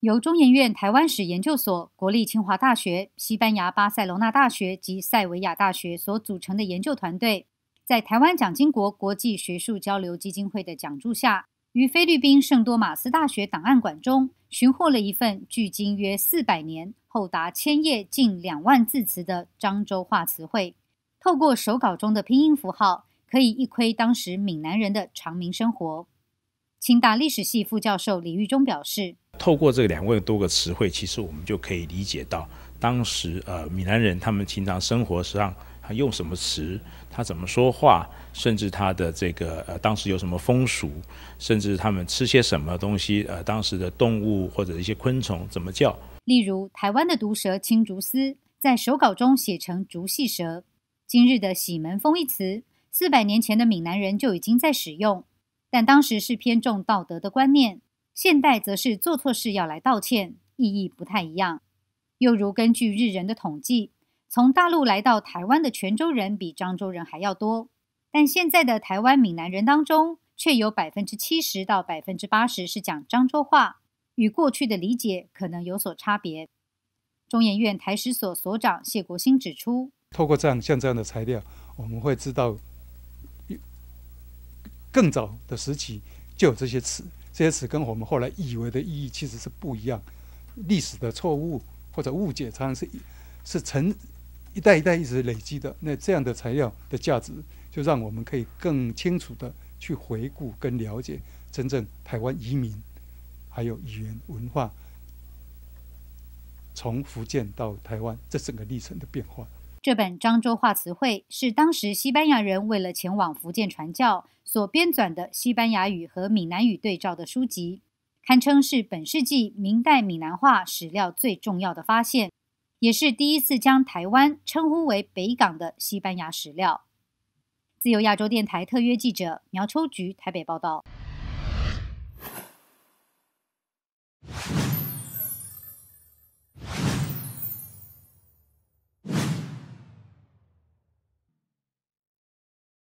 由中研院台湾史研究所、国立清华大学、西班牙巴塞罗那大学及塞维亚大学所组成的研究团队，在台湾蒋经国国际学术交流基金会的讲助下，于菲律宾圣多马斯大学档案馆中寻获了一份距今约四百年、厚达千页、近两万字词的漳州话词汇。透过手稿中的拼音符号，可以一窥当时闽南人的长明生活。清大历史系副教授李玉忠表示。透过这两万多个词汇，其实我们就可以理解到当时呃闽南人他们平常生活上他用什么词，他怎么说话，甚至他的这个呃当时有什么风俗，甚至他们吃些什么东西，呃当时的动物或者一些昆虫怎么叫。例如台湾的毒蛇青竹丝，在手稿中写成竹细蛇。今日的喜门风一词，四百年前的闽南人就已经在使用，但当时是偏重道德的观念。现代则是做错事要来道歉，意义不太一样。又如根据日人的统计，从大陆来到台湾的泉州人比漳州人还要多，但现在的台湾闽南人当中，却有百分之七十到百分之八十是讲漳州话，与过去的理解可能有所差别。中研院台史所所长谢国兴指出，透过这样像这样的材料，我们会知道更早的时期就有这些词。这些词跟我们后来以为的意义其实是不一样，历史的错误或者误解，常常是是成一代一代一直累积的。那这样的材料的价值，就让我们可以更清楚的去回顾跟了解真正台湾移民还有语言文化从福建到台湾这整个历程的变化。这本漳州话词汇是当时西班牙人为了前往福建传教所编纂的西班牙语和闽南语对照的书籍，堪称是本世纪明代闽南话史料最重要的发现，也是第一次将台湾称呼为北港的西班牙史料。自由亚洲电台特约记者苗秋菊台北报道。